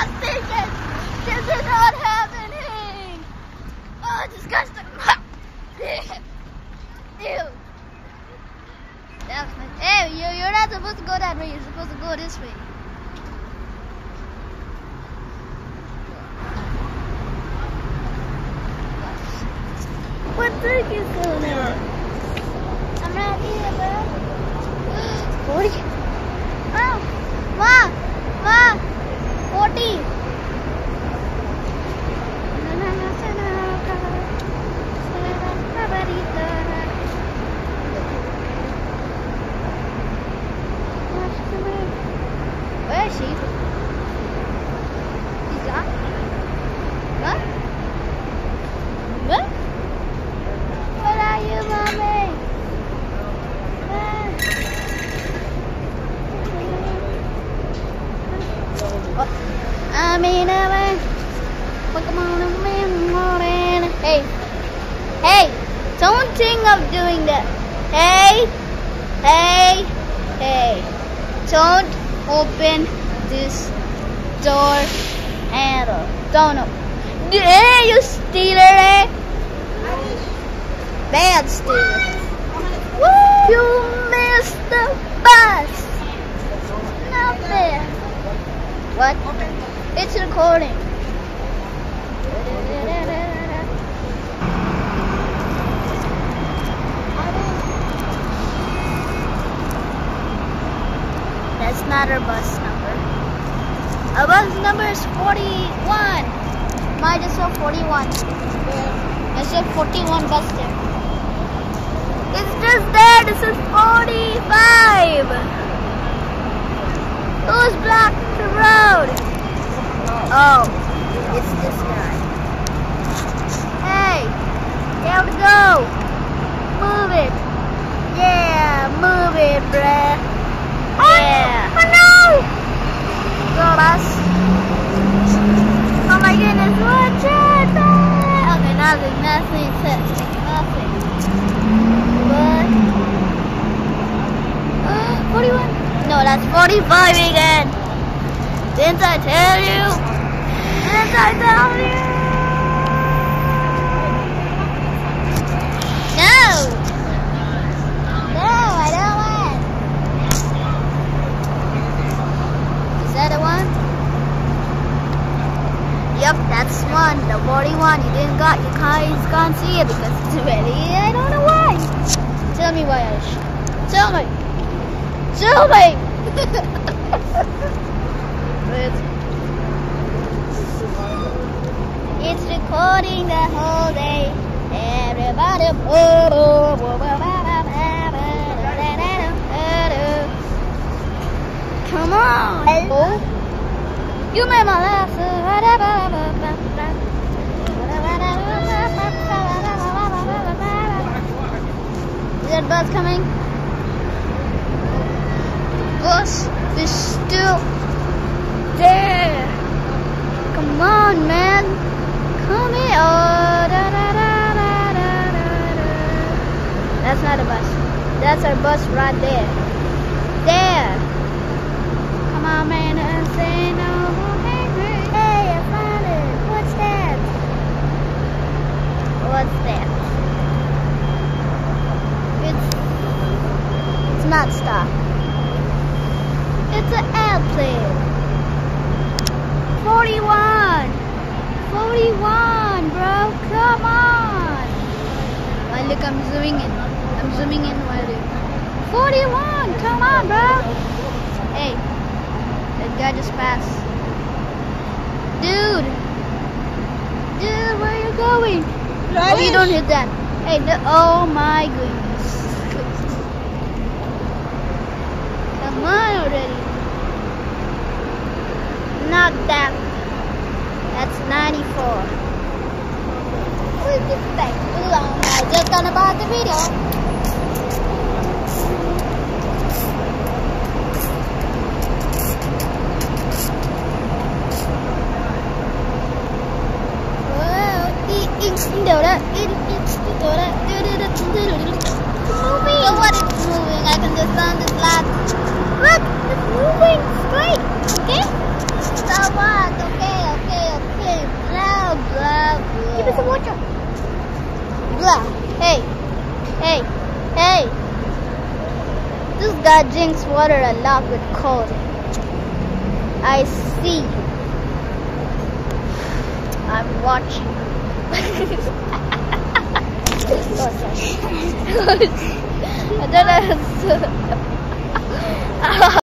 not thinking. This is not happening. Oh, disgusting. Ew. That was my, hey, you, you're not supposed to go that way. You're supposed to go this way. What drink is going on? I'm right here, bro. 40. Oh, Ma, Ma, forty Pokemon in morning. Hey, hey, don't think of doing that. Hey, hey, hey, don't open this door handle. Don't open. Hey, you stealer, eh? Bad stealer. You missed the bus. Not fair. What? It's recording. That's not our bus number. Our bus number is 41. Mine just saw 41. I saw 41 bus there. It's just there. This is 45. Who's blocking the road? Oh, it's this guy. Hey, down we go. Move it. Yeah, move it, bruh. Yeah. Oh no! Go, bus. Oh my goodness, watch it! Okay, nothing, nothing, nothing. What? 41? No, that's 45 again. Didn't I tell you? Didn't I tell you? No! No, I don't want. Is that the one? Yep, that's one. The 41. You didn't got your eyes can't see it because it's ready. I don't know why. Tell me why, Ash. Tell me. Tell me. It's, recording the whole day. Everybody. Come on. You made my laugh. Is that bus coming? Bus is still there. Come on, man. Come here. Oh, da, da, da, da, da, da, da. That's not a bus. That's our bus right there. There. Come on, man, and say no. Hey, I found it. What's that? What's that? It's it's not stop. It's an airplane. Forty-one. Forty-one, bro. Come on. Why look, I'm zooming in. I'm zooming in while you. Forty-one. Come on, bro. Hey. That guy just passed. Dude! Dude, where are you going? Oh, you don't hit that. Hey, the, oh my goodness. Come on already. Not that. That's 94. We'll get back along. I just gonna buy the video. moving. But what it's moving? I can just turn this light. Look, it's moving straight. Okay? So what? Okay, okay, okay. Blah, blah, blah. Give me some water. Blah. Hey. Hey. Hey. This guy drinks water a lot with cold. I see. I'm watching oh, sorry. I don't know.